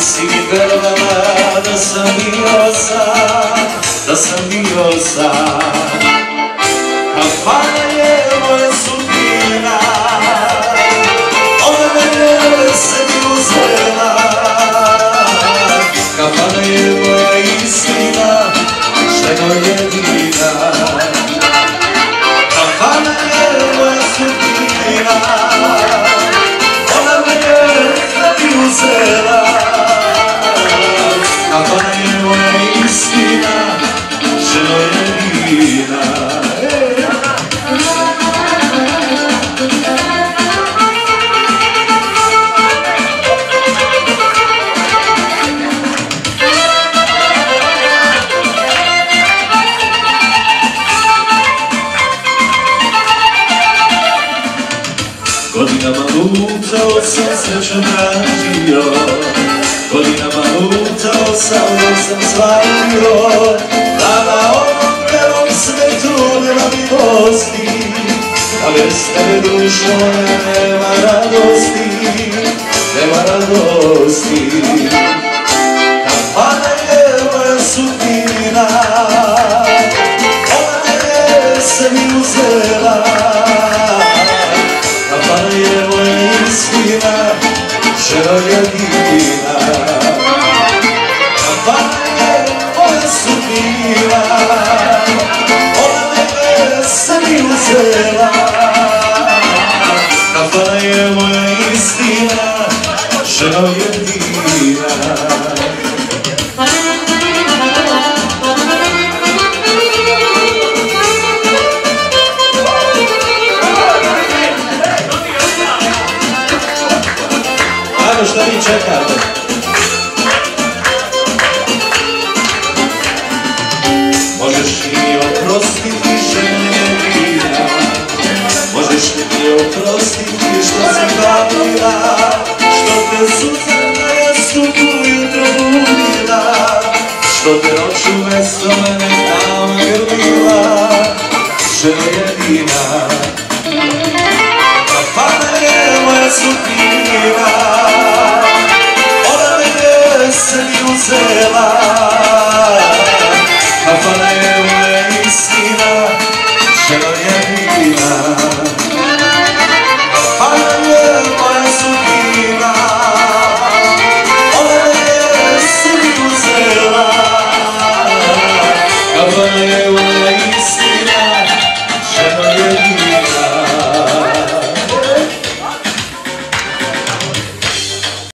si mi verovala da sam bio sad, da sam bio sad. Kafana srećom tražio Godinama lutao sam dok sam slavio Da na ovom belom svetu nema milosti. A bez tebe dušo nema radosti acela Ca fără el mână istina Și ce? Oprostiti što si glavila Što te suza na jastuku jutro budila Što te noću mesto mene tamo grlila Žena jedina je moja Ona uzela. Kafana je